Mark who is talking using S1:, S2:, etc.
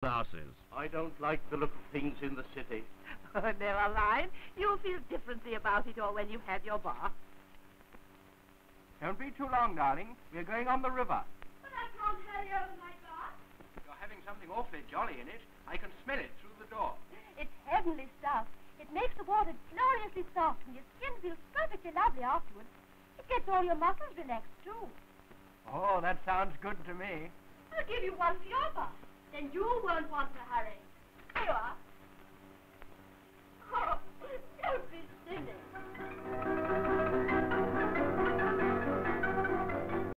S1: glasses.
S2: I don't like the look of things in the city.
S3: Oh, never mind. You'll feel differently about it all when you've your bath.
S2: Don't be too long, darling. We're going on the river.
S4: But I can't hurry over my bath.
S2: You're having something awfully jolly in it. I can smell it through the door.
S4: It's heavenly stuff. It makes the water gloriously soft and your skin feels perfectly lovely afterwards. It gets all your muscles relaxed, too.
S2: Oh, that sounds good to me.
S4: I'll give you one for your bath. Then you